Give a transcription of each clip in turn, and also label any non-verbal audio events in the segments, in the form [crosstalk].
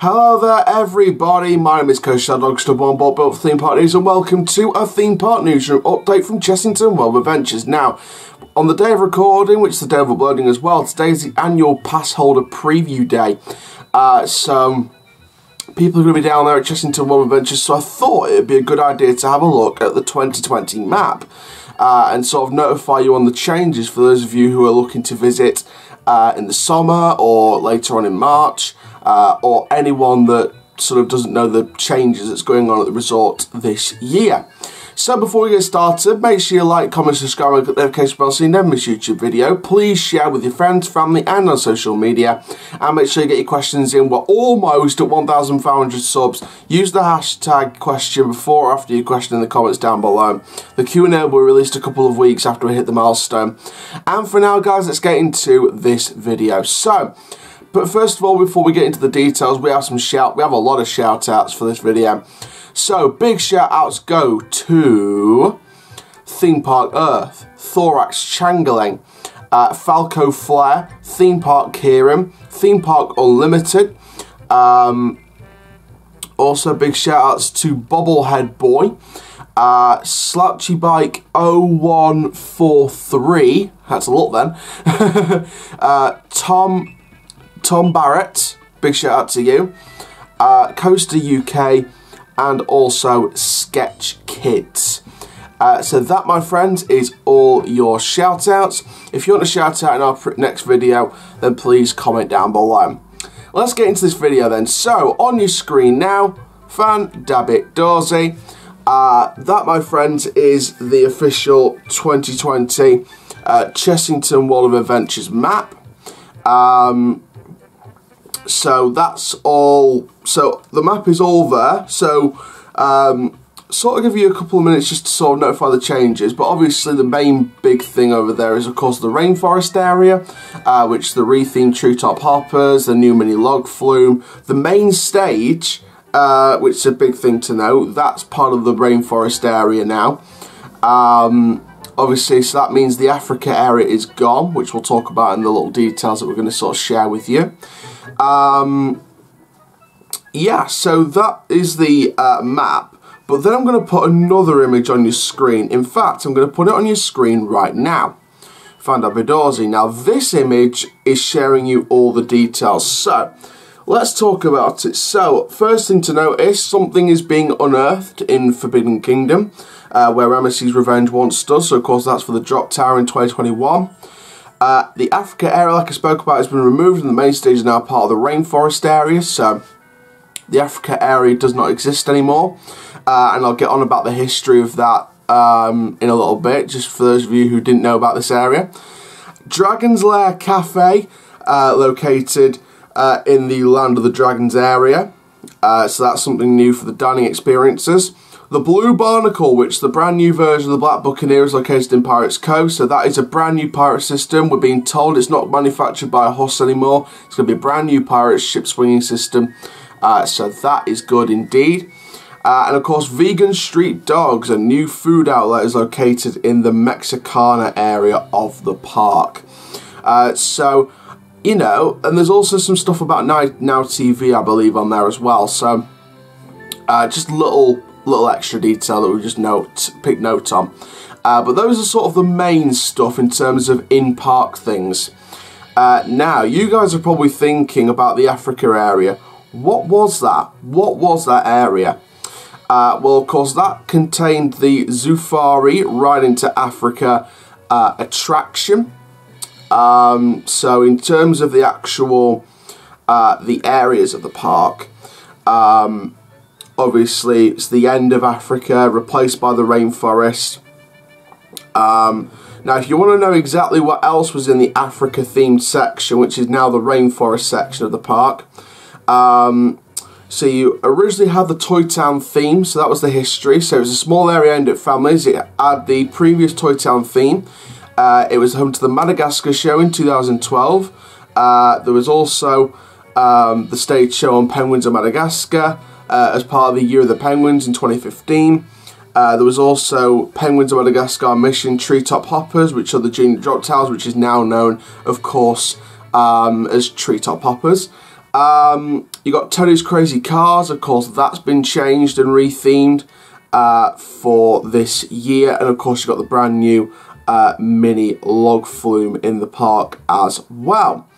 Hello there everybody, my name is Coach Shadowstub on board Built for Theme Park News and welcome to a Theme Park Newsroom update from Chessington World Adventures. Now, on the day of recording, which is the day of uploading as well, today is the annual pass holder preview day. Uh, so, people are going to be down there at Chessington World Adventures, so I thought it would be a good idea to have a look at the 2020 map. Uh, and sort of notify you on the changes for those of you who are looking to visit uh, in the summer or later on in March uh, or anyone that sort of doesn't know the changes that's going on at the resort this year. So before we get started, make sure you like, comment, subscribe, and click the notification bell so you never miss a YouTube video. Please share with your friends, family, and on social media. And make sure you get your questions in. We're almost at 1,500 subs. Use the hashtag question before or after your question in the comments down below. The Q&A will be released a couple of weeks after we hit the milestone. And for now, guys, let's get into this video. So, but first of all, before we get into the details, we have some shout. We have a lot of shout outs for this video. So big shout outs go to Theme Park Earth, Thorax Changeling, uh, Falco Flair, Theme Park Kieran, Theme Park Unlimited. Um, also big shout outs to Bobblehead Boy. Uh, Slouchy Bike 0143, that's a lot then. [laughs] uh, Tom Tom Barrett, big shout out to you, uh, Coaster UK, and also Sketch Kids. Uh, so that, my friends, is all your shout outs. If you want to shout out in our next video, then please comment down below. Let's get into this video then. So, on your screen now, Fan Dabbit Dorsey. Uh, that, my friends, is the official 2020 uh, Chessington World of Adventures map. Um, so that's all. So the map is all there. So um, sort of give you a couple of minutes just to sort of notify the changes. But obviously the main big thing over there is of course the rainforest area, uh, which the rethemed treetop hoppers, the new mini log flume, the main stage. Uh, which is a big thing to know. That's part of the rainforest area now. Um, obviously, so that means the Africa area is gone, which we'll talk about in the little details that we're going to sort of share with you. Um, yeah, so that is the uh, map. But then I'm going to put another image on your screen. In fact, I'm going to put it on your screen right now. Fanda Vidorzi. Now, this image is sharing you all the details. So, let's talk about it. So, first thing to notice, something is being unearthed in Forbidden Kingdom, uh, where Rameses Revenge once stood. So, of course, that's for the Drop Tower in 2021. Uh, the Africa area, like I spoke about, has been removed and the main stage is now part of the rainforest area, so the Africa area does not exist anymore. Uh, and I'll get on about the history of that um, in a little bit, just for those of you who didn't know about this area. Dragon's Lair Cafe, uh, located uh, in the Land of the Dragons area. Uh, so that's something new for the dining experiences. The Blue Barnacle, which the brand new version of the Black Buccaneer is located in Pirates Cove. So that is a brand new pirate system. We're being told it's not manufactured by a Huss anymore. It's going to be a brand new pirate ship swinging system. Uh, so that is good indeed. Uh, and of course, Vegan Street Dogs, a new food outlet, is located in the Mexicana area of the park. Uh, so, you know, and there's also some stuff about Now, now TV, I believe, on there as well. So, uh, just little little extra detail that we just note, pick note on. Uh, but those are sort of the main stuff in terms of in-park things. Uh, now, you guys are probably thinking about the Africa area. What was that? What was that area? Uh, well, of course, that contained the Zufari Ride into Africa uh, attraction. Um, so, in terms of the actual uh, the areas of the park, um, obviously it's the end of Africa, replaced by the rainforest. Um, now, if you want to know exactly what else was in the Africa themed section, which is now the rainforest section of the park, um, so you originally had the Toy Town theme, so that was the history. So it was a small area aimed at families. It had the previous Toy Town theme. Uh, it was home to the Madagascar show in 2012. Uh, there was also um, the stage show on Penguins of Madagascar uh, as part of the Year of the Penguins in 2015. Uh, there was also Penguins of Madagascar Mission Treetop Hoppers, which are the junior drop towers, which is now known, of course, um, as Treetop Hoppers. Um, You got Toadie's Crazy Cars, of course, that's been changed and rethemed uh, for this year. And of course, you've got the brand new uh, mini log flume in the park as well.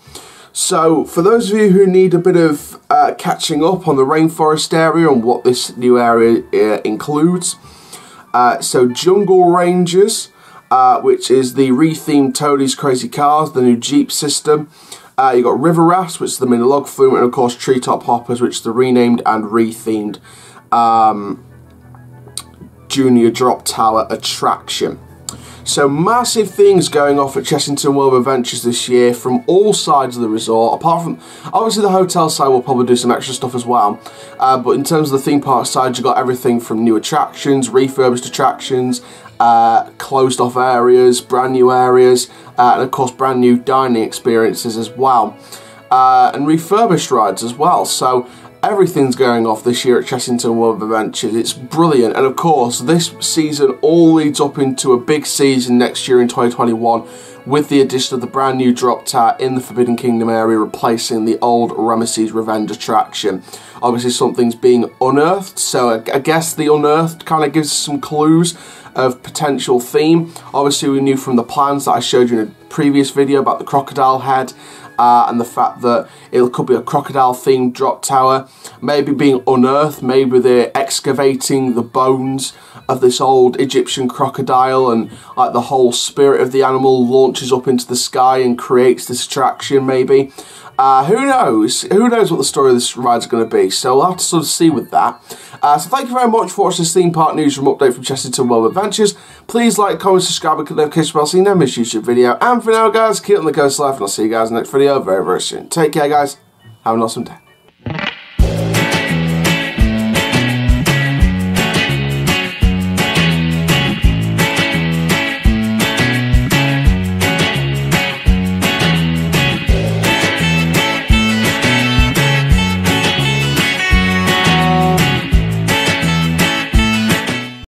So, for those of you who need a bit of uh, catching up on the rainforest area and what this new area uh, includes, uh, so Jungle Rangers, uh, which is the rethemed Toadie's Crazy Cars, the new Jeep system. Uh, you've got River Rafts, which is the mini log flume, and of course Treetop Hoppers, which is the renamed and rethemed um, Junior Drop Tower attraction. So massive things going off at Chessington World Adventures this year from all sides of the resort. Apart from, obviously the hotel side will probably do some extra stuff as well. Uh, but in terms of the theme park side, you've got everything from new attractions, refurbished attractions, uh, closed off areas, brand new areas, uh, and of course brand new dining experiences as well. Uh, and refurbished rides as well. So everything's going off this year at Chessington World of Adventures. It's brilliant. And of course, this season all leads up into a big season next year in 2021 with the addition of the brand new drop tower in the Forbidden Kingdom area replacing the old Rameses Revenge attraction. Obviously something's being unearthed, so I guess the unearthed kind of gives some clues of potential theme. Obviously we knew from the plans that I showed you in a previous video about the crocodile head uh, and the fact that it could be a crocodile themed drop tower, maybe being unearthed, maybe they're excavating the bones of this old Egyptian crocodile and like the whole spirit of the animal launches up into the sky and creates this attraction maybe. Uh, who knows? Who knows what the story of this ride is going to be? So we'll have to sort of see with that. Uh, so thank you very much for watching this theme park news from Update from Chessington World Adventures. Please like, comment, subscribe, and click the notification bell so you never miss YouTube video. And for now, guys, keep on the coast life, and I'll see you guys in the next video very, very soon. Take care, guys. Have an awesome day.